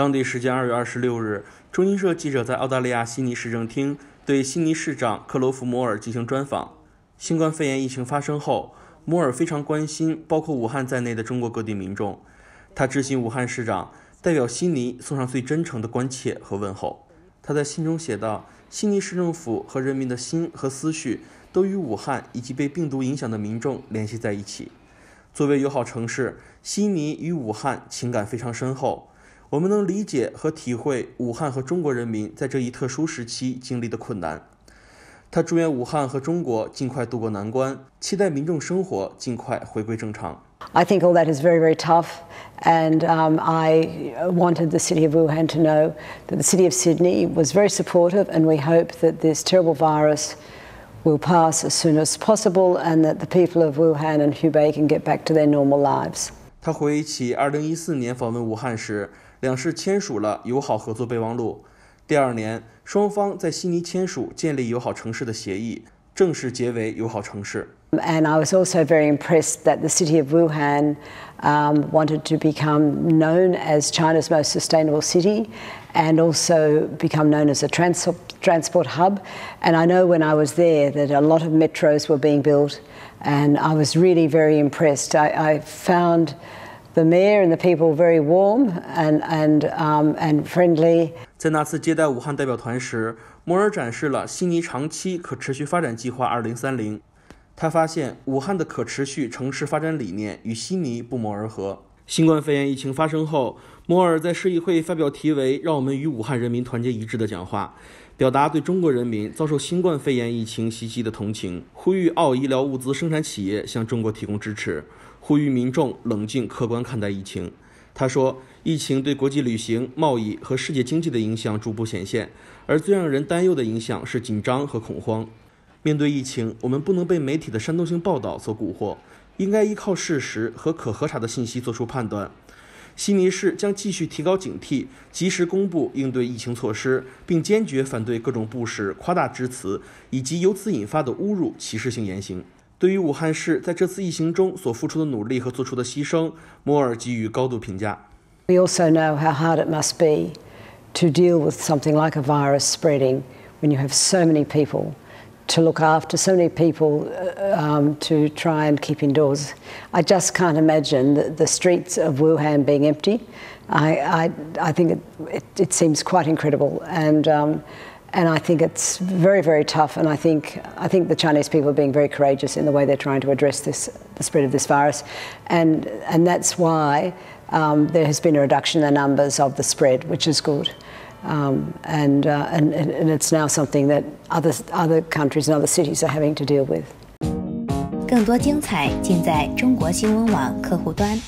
当地时间二月二十六日，中新社记者在澳大利亚悉尼市政厅对悉尼市长克罗夫·摩尔进行专访。新冠肺炎疫情发生后，摩尔非常关心包括武汉在内的中国各地民众。他致信武汉市长，代表悉尼送上最真诚的关切和问候。他在信中写道：“悉尼市政府和人民的心和思绪都与武汉以及被病毒影响的民众联系在一起。作为友好城市，悉尼与武汉情感非常深厚。”我们能理解和体会武汉和中国人民在这一特殊时期经历的困难。他祝愿武汉和中国尽快渡过难关，期待民众生活尽快回归正常。I think all that is very, very tough, and um, I wanted the city of Wuhan to know that the city of Sydney was very supportive, and we hope that this terrible virus will pass as soon as possible, and that the people of Wuhan and Hubei can get back to their normal lives. 他回忆起2014年访问武汉时。两市签署了友好合作备忘录。第二年，双方在悉尼签署建立友好城市的协议，正式结为友好城市。And I was also very impressed that the city of Wuhan um, wanted to become known as China's most sustainable city and also become known as a trans transport hub. And I know when I was there that a lot of metros were being built, and I was really very impressed. I, I found the mayor and the people very warm and and um and friendly。在那次接待武汉代表团时，摩尔展示了悉尼长期可持续发展计划二零三零。他发现武汉的可持续城市发展理念与悉尼不谋而合。新冠肺炎疫情发生后，摩尔在市议会发表题为“让我们与武汉人民团结一致”的讲话，表达对中国人民遭受新冠肺炎疫情袭击的同情，呼吁澳医疗物资生产企业向中国提供支持。呼吁民众冷静客观看待疫情。他说，疫情对国际旅行、贸易和世界经济的影响逐步显现，而最让人担忧的影响是紧张和恐慌。面对疫情，我们不能被媒体的煽动性报道所蛊惑，应该依靠事实和可核查的信息做出判断。悉尼市将继续提高警惕，及时公布应对疫情措施，并坚决反对各种不实、夸大之词以及由此引发的侮辱、歧视性言行。对于武汉市在这次疫情中所付出的努力和做出的牺牲，摩尔给予高度评价。We also know how hard it must be to deal with something like a virus spreading when you have so many people to look after, so many people um, to try and keep indoors. I just can't imagine the, the streets of Wuhan being empty. I, I, I think it, it, it, seems quite incredible. And um, and I think it's very, very tough. And I think I think the Chinese people are being very courageous in the way they're trying to address this, the spread of this virus, and and that's why um, there has been a reduction in the numbers of the spread, which is good. Um, and, uh, and and it's now something that other other countries and other cities are having to deal with. 更多精彩尽在中国新闻网客户端。